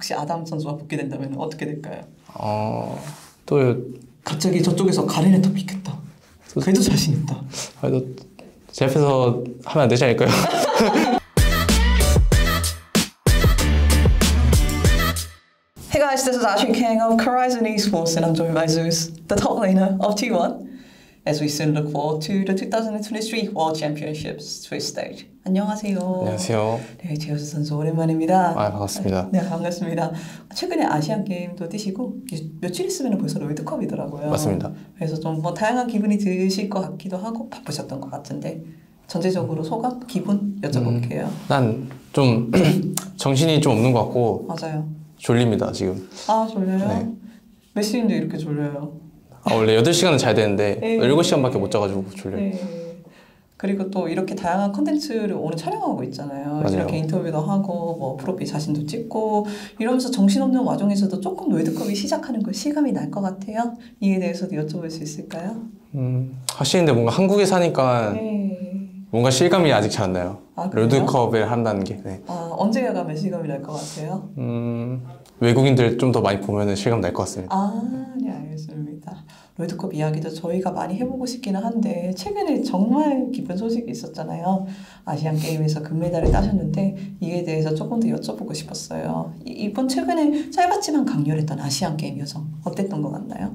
혹시 아담 선수가 붙게 된다면 어떻게 될까요? 어, 또 갑자기 저쪽에서 가렌의 톱픽했다. 그래도 자신 있다. 그래도 제 앞에서 하면 안 되지 않을까요? Hey guys, this is Ashley King of Horizon Esports and I'm joined by Zeus, the top laner of T1, as we soon look forward to the 2023 World Championships Swiss stage. 안녕하세요. 안녕하세요. 네, 제우스 선수 오랜만입니다. 아, 반갑습니다. 네, 반갑습니다. 최근에 아시안 게임도 뛰시고 며칠 있으면 벌써 롤드컵이더라고요. 맞습니다. 그래서 좀 뭐 다양한 기분이 드실 것 같기도 하고 바쁘셨던 것 같은데 전체적으로 소감, 기분 여쭤볼게요. 난좀 정신이 좀 없는 것 같고 맞아요. 졸립니다 지금. 아 졸려요? 네. 몇 시인데 이렇게 졸려요? 아, 원래 8시간은 자야 되는데 네. 7시간밖에 못 자가지고 졸려요. 네. 그리고 또 이렇게 다양한 컨텐츠를 오늘 촬영하고 있잖아요. 맞아요. 이렇게 인터뷰도 하고 뭐 프로필 사진도 찍고 이러면서 정신없는 와중에서도 조금 롤드컵이 시작하는 거 실감이 날 것 같아요. 이에 대해서도 여쭤볼 수 있을까요? 음, 하시는데 뭔가 한국에 사니까 네. 뭔가 실감이 아직 잘 안 나요. 아? 롤드컵을 한다는 게. 네. 아, 언제 가면 실감이 날 것 같아요? 음, 외국인들 좀 더 많이 보면 실감 날 것 같습니다. 아, 네, 알겠습니다. 롤드컵 이야기도 저희가 많이 해보고 싶기는 한데 최근에 정말 기쁜 소식이 있었잖아요. 아시안 게임에서 금메달을 따셨는데 이에 대해서 조금 더 여쭤보고 싶었어요. 이- 이번 최근에 짧았지만 강렬했던 아시안 게임 여정 어땠던 것 같나요?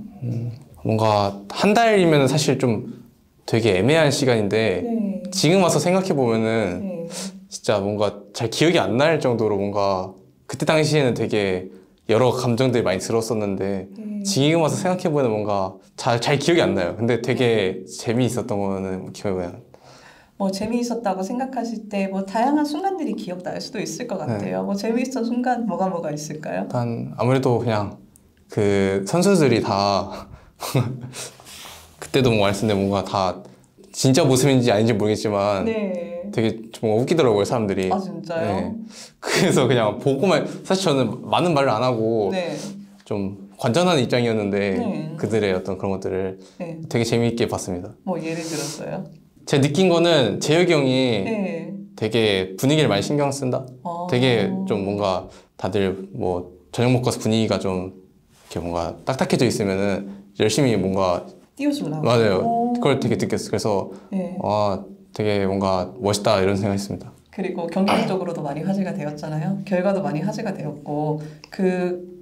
뭔가 한 달이면 사실 좀 되게 애매한 시간인데 네. 지금 와서 생각해 보면은 네. 진짜 뭔가 잘 기억이 안 날 정도로 뭔가 그때 당시에는 되게 여러 감정들이 많이 들었었는데 네. 지금 와서 생각해 보면 뭔가 잘, 잘 기억이 안 나요. 근데 되게 재미있었던 거는 기억이 나요. 뭐 재미있었다고 생각하실 때 뭐 다양한 순간들이 기억날 수도 있을 것 같아요. 뭐 재미있었던 순간 뭐가 뭐가 있을까요? 일단 아무래도 그냥 그 선수들이 다 그때도 뭐 말했는데 뭔가 다 진짜 모습인지 아닌지 모르겠지만 네. 되게 좀 웃기더라고요 사람들이. 아 진짜요? 네. 그래서 그냥 보고만 사실 저는 많은 말을 안 하고 네. 좀 관전하는 입장이었는데 네. 그들의 어떤 그런 것들을 네. 되게 재미있게 봤습니다. 뭐 예를 들었어요? 제가 느낀 거는 재혁이 형이 네. 되게 분위기를 많이 신경 쓴다. 어. 되게 좀 뭔가 다들 뭐 저녁 먹고 서 분위기가 좀 이렇게 뭔가 딱딱해져 있으면은 열심히 뭔가 띄워주려고. 맞아요. 오. 그걸 되게 느꼈어요. 그래서 네. 와 되게 뭔가 멋있다 이런 생각했습니다. 그리고 경기적으로도 많이 화제가 되었잖아요. 결과도 많이 화제가 되었고 그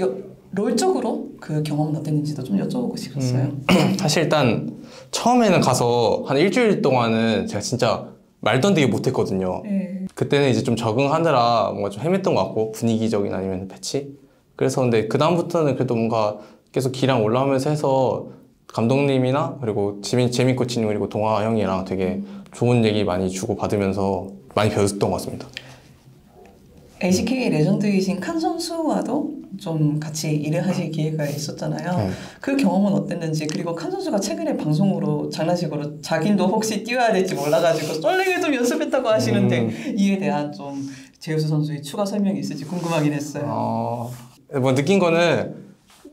여, 롤적으로 그 경험은 어땠는지도 좀 여쭤보고 싶었어요. 음. 사실 일단 처음에는 가서 한 일주일 동안은 제가 진짜 말도 안 되게 못했거든요. 네. 그때는 이제 좀 적응하느라 뭔가 좀 헤맸던 것 같고 분위기적인 아니면 패치 그래서 근데 그 다음부터는 그래도 뭔가 계속 기량 올라오면서 해서 감독님이나 그리고 재미 재미 코치님 그리고 동아 형이랑 되게 좋은 얘기 많이 주고 받으면서 많이 배웠던 것 같습니다. LCK 레전드이신 칸 선수와도 좀 같이 일을 하실 기회가 있었잖아요. 네. 그 경험은 어땠는지 그리고 칸 선수가 최근에 방송으로 장난식으로 자기도 혹시 뛰어야 될지 몰라가지고 쏠랭이를 좀 연습했다고 하시는데 음. 이에 대한 좀 제우스 선수의 추가 설명이 있을지 궁금하긴 했어요. 어, 뭐 느낀 거는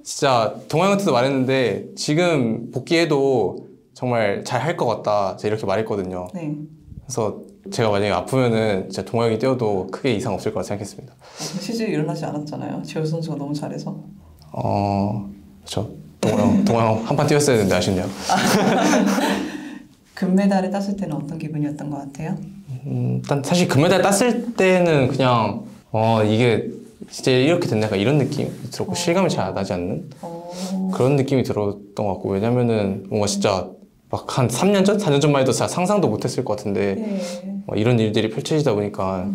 진짜 동아 형한테도 말했는데 지금 복귀해도 정말 잘 할 것 같다 제가 이렇게 말했거든요. 네. 그래서 제가 만약에 아프면은 진짜 동아 형이 뛰어도 크게 이상 없을 거라 생각했습니다. 실제로 일어나지 않았잖아요. 제우스 선수가 너무 잘해서. 어, 그렇죠. 동아 형, 동아 형 한 판 뛰었어야 되는데 아쉽네요. 금메달을 땄을 때는 어떤 기분이었던 것 같아요? 음, 일단 사실 금메달 땄을 때는 그냥 어 이게 진짜 이렇게 됐나 약간 이런 느낌이 들었고 실감이 잘 나지 않는? 어... 그런 느낌이 들었던 것 같고 왜냐면은 뭔가 진짜 막 한 3년 전, 4년 전만 해도 상상도 못했을 것 같은데 네. 뭐 이런 일들이 펼쳐지다 보니까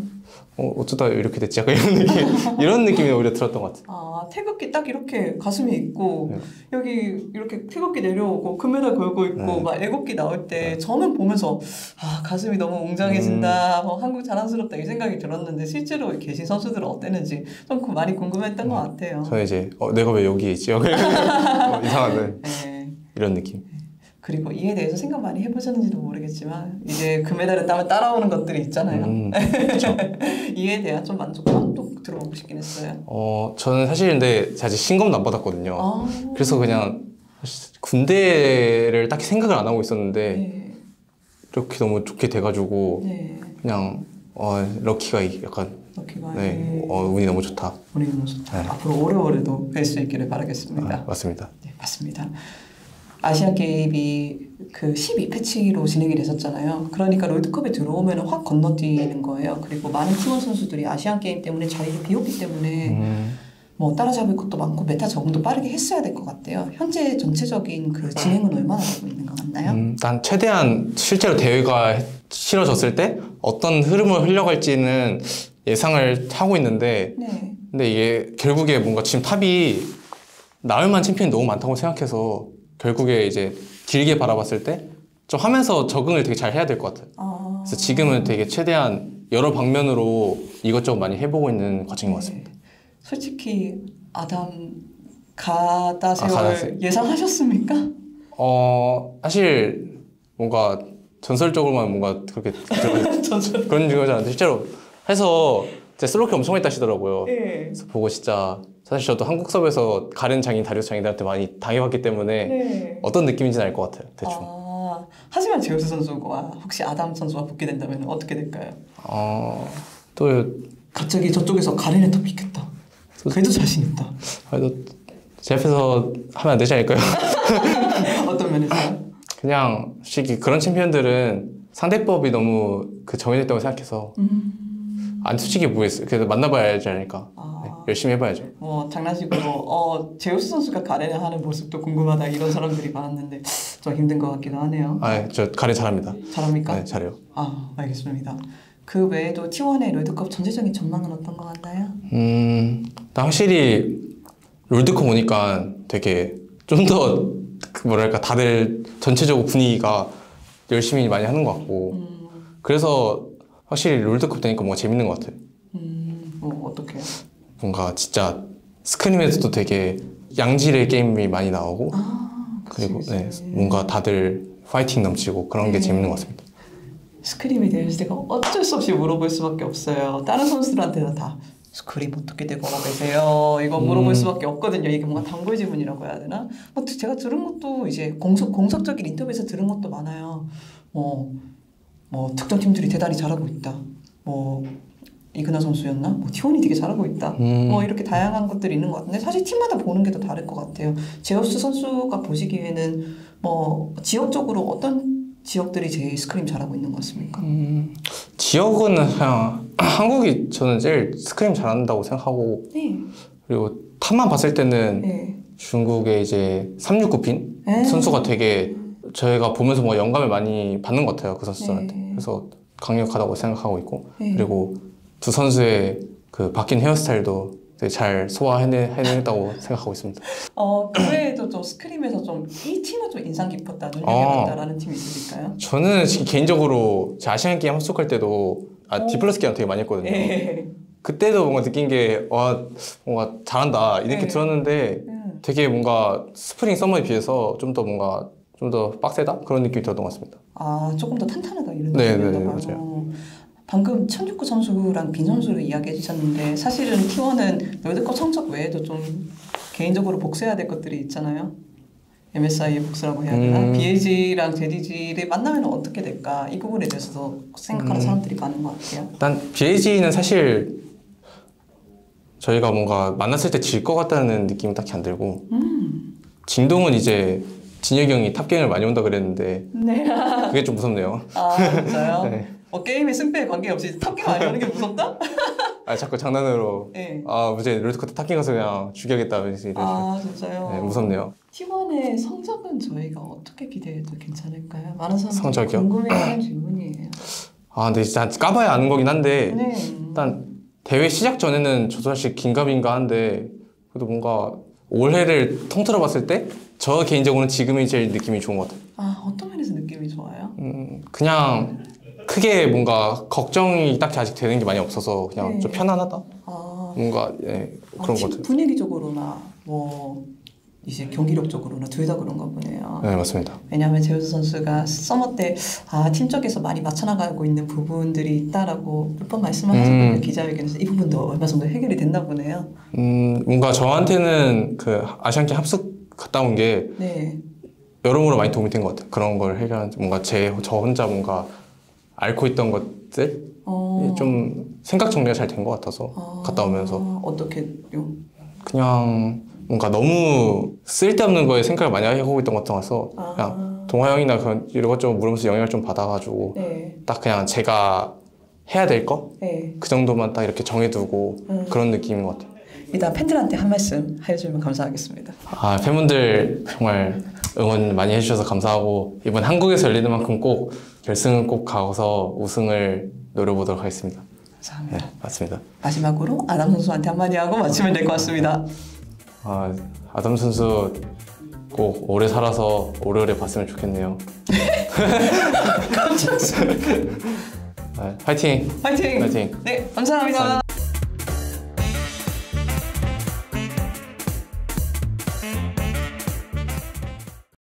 어, 어쩌다 이렇게 됐지 약간 이런 느낌 이런 느낌이 오히려 들었던 것 같아요. 아 태극기 딱 이렇게 가슴에 있고 네. 여기 이렇게 태극기 내려오고 금메달 걸고 있고 네. 막 애국기 나올 때 저는 보면서 아 가슴이 너무 웅장해진다 음. 뭐 한국 자랑스럽다 이 생각이 들었는데 실제로 계신 선수들은 어땠는지 좀 그- 많이 궁금했던 것 같아요. 저는 이제 어, 내가 왜 여기에 있지? 어, 이상한 네. 이런 느낌. 그리고 이에 대해서 생각 많이 해보셨는지도 모르겠지만 이제 금메달을 따면 따라오는 것들이 있잖아요. 음, 그렇죠. 이에 대한 좀 만족감도 들어보고 싶긴 했어요. 어, 저는 사실 근데 아직 신검도 안 받았거든요. 아, 그래서 그냥 사실 군대를 딱히 생각을 안 하고 있었는데 네. 이렇게 너무 좋게 돼가지고 네. 그냥 어, 럭키가 이- 약간 럭키가 네, 어, 운이 너무 좋다. 우리 너무 좋다. 네. 앞으로 오래오래도 뵐 수 있기를 바라겠습니다. 아, 맞습니다. 네, 맞습니다. 아시안 게임이 그 12패치로 진행이 됐었잖아요. 그러니까 롤드컵에 들어오면 확 건너뛰는 거예요. 그리고 많은 T1 선수들이 아시안 게임 때문에 자리를 비웠기 때문에 음, 뭐 따라잡을 것도 많고 meta 적응도 빠르게 했어야 될 것 같아요. 현재 전체적인 그 진행은 얼마나 되고 있는 것 같나요? 음, 난 최대한 실제로 대회가 치러졌을 때 어떤 흐름을 흘러갈지는 예상을 하고 있는데 네. 근데 이게 결국에 뭔가 지금 탑이 나을 만한 챔피언이 너무 많다고 생각해서 결국에 이제 길게 바라봤을 때 좀 하면서 적응을 되게 잘 해야 될 것 같아요. 아, 그래서 지금은 되게 최대한 여러 방면으로 이것저것 많이 해보고 있는 과정인 것 같습니다. 네. 솔직히 아담 가다세월 아, 예상하셨습니까? 어 사실 뭔가 전설적으로만 뭔가 그렇게 전설. 그런 거잖아요. 실제로 해서 제 슬로키 엄청 많이 따시더라고요. 네. 그래서 보고 진짜 사실 저도 한국 섭에서 가른 장인 다리우스 장인들한테 많이 당해봤기 때문에 네. 어떤 느낌인지는 알 것 같아요. 대충. 아, 하지만 제우스 선수가 혹시 아담 선수와 붙게 된다면 어떻게 될까요? 어, 또 갑자기 저쪽에서 가렌을 터픽했다. 그래도 자신 있다. 그래도 제 앞에서 하면 안 되지 않을까요? 어떤 면에서요? 그냥 솔직히 그런 챔피언들은 상대법이 너무 그 정해졌다고 생각해서 음, 안 솔직히 모르겠어요. 그래서 만나봐야 알지 않을까. 아. 네, 열심히 해봐야죠. 뭐 장난식으로 어 제우스 선수가 가렌을 하는 모습도 궁금하다 이런 사람들이 많았는데 좀 힘든 것 같기도 하네요. 아, 저 가리 잘합니다. 잘합니까? 네, 잘해요. 아 알겠습니다. 그 외에도 T1의 롤드컵 전체적인 전망은 어떤 것 같나요? 음, 나 확실히 롤드컵 오니까 되게 좀더그 뭐랄까 다들 전체적으로 분위기가 열심히 많이 하는 것 같고 음, 그래서 확실히 롤드컵 되니까 뭔가 재밌는 것 같아요. 음, 뭐 어떻게요? 뭔가 진짜 스크림에서도 되게 양질의 게임이 많이 나오고 아 그리고 네. 뭔가 다들 파이팅 넘치고 그런 게 네. 재밌는 것 같습니다. 스크림에 대해서 제가 어쩔 수 없이 물어볼 수밖에 없어요. 다른 선수들한테는 다 스크림 어떻게 되고 계세요? 이거 물어볼 음. 수밖에 없거든요. 이게 뭔가 단골 질문이라고 해야 되나? 뭐 제가 들은 것도 이제 공석 공석적인 인터뷰에서 들은 것도 많아요. 뭐, 뭐 특정 팀들이 대단히 잘하고 있다. 뭐 이근하 선수였나? 뭐 티원이 되게 잘하고 있다. 음. 뭐 이렇게 다양한 것들이 있는 것 같은데 사실 팀마다 보는 게 더 다를 것 같아요. 제우스 선수가 보시기에는 뭐 지역적으로 어떤 지역들이 제일 스크림 잘하고 있는 것 같습니까? 음, 지역은 그냥 한국이 저는 제일 스크림 잘한다고 생각하고 네. 그리고 탑만 봤을 때는 네. 중국의 이제 369핀 네. 선수가 되게 저희가 보면서 뭔가 영감을 많이 받는 것 같아요 그 선수들한테 네. 그래서 강력하다고 생각하고 있고 네. 그리고 두 선수의 그 바뀐 헤어스타일도 되게 잘 소화해냈다고 생각하고 있습니다. 어, 그 외에도 좀 스크림에서 좀 이 팀은 좀 인상 깊었다, 어. 눈여겨봤다라는 팀이 있으실까요? 저는 지금 개인적으로 제 아시안 게임 합숙할 때도 아 오. 디플러스 게임 되게 많이 했거든요. 예. 그때도 뭔가 느낀 게 와 뭔가 잘한다 이 느낌 네. 들었는데 음. 되게 뭔가 spring summer에 비해서 좀 더 뭔가 좀 더 빡세다 그런 느낌이 들었던 것 같습니다. 아, 조금 더 탄탄하다 이런 네, 느낌이었나 네, 봐요. 방금 369 선수랑 빈 선수를 이야기해 주셨는데 사실은 T1은 롤드컵 성적 외에도 좀 개인적으로 복수해야 될 것들이 있잖아요. MSI의 복수라고 해야 되나? 음. BAG랑 JDG를 만나면 어떻게 될까? 이 부분에 대해서도 생각하는 음. 사람들이 많은 것 같아요. 일단 BAG는 사실 저희가 뭔가 만났을 때 질 것 같다는 느낌이 딱히 안 들고 음. 진동은 이제 진혁이 형이 탑갱을 많이 온다 그랬는데 네. 그게 좀 무섭네요. 아, 진짜요? 네. 어, 게임의 승패에 관계없이 탑갱 안 하는 게 무섭다? 아 자꾸 장난으로 네. 아 이제 롤드컵 탑갱 가서 그냥 죽여야겠다 아, 진짜요? 네, 무섭네요. T1의 성적은 저희가 어떻게 기대해도 괜찮을까요? 많은 사람들이? 궁금해하는 질문이에요. 아 근데 진짜 까봐야 아는 거긴 한데 네. 일단 대회 시작 전에는 저도 사실 긴가민가 한데 그래도 뭔가 올해를 통틀어 봤을 때 저 개인적으로는 지금이 제일 느낌이 좋은 것 같아요. 아, 어떤 면에서 느낌이 좋아요? 음, 그냥 크게 뭔가 걱정이 딱히 아직 되는 게 많이 없어서 그냥 네. 좀 편안하다. 아, 뭔가 예, 아, 그런 팀것 같아요. 분위기적으로나 뭐 이제 경기력적으로나 둘 다 그런가 보네요. 네 맞습니다. 왜냐하면 제우스 선수가 서머 때 아, 팀적에서 많이 맞춰나가고 있는 부분들이 있다라고 몇 번 말씀을 음. 하셨거든요. 기자회견에서 이 부분도 얼마 정도 해결이 됐나 보네요. 음, 뭔가 저한테는 그 아시안게임 합숙 갔다 온게 네. 여러모로 많이 도움이 된 것 같아요. 그런 걸 해결한 뭔가 제 저 혼자 뭔가 앓고 있던 것들 어. 좀 생각 정리가 잘 된 것 같아서 아, 갔다 오면서 어떻게요? 그냥 뭔가 너무 쓸데없는 거에 생각을 많이 하고 있던 것 같아서 아. 그냥 동화 형이나 그런 이것저것 물으면서 영향을 좀 받아가지고 네, 딱 그냥 제가 해야 될거그 네. 정도만 딱 이렇게 정해두고 음. 그런 느낌인 것 같아요. 일단 팬들한테 한 말씀 해주면 감사하겠습니다. 아 팬분들 정말 응원 많이 해주셔서 감사하고 이번 한국에서 열리는 만큼 꼭 결승은 꼭 가서 우승을 노려보도록 하겠습니다. 감사합니다. 네 맞습니다. 마지막으로 아담 선수한테 한마디 하고 마치면 될 것 같습니다. 아 아담 선수 꼭 오래 살아서 오래오래 봤으면 좋겠네요. 아, 화이팅! 화이팅! 화이팅! 네, 감사합니다.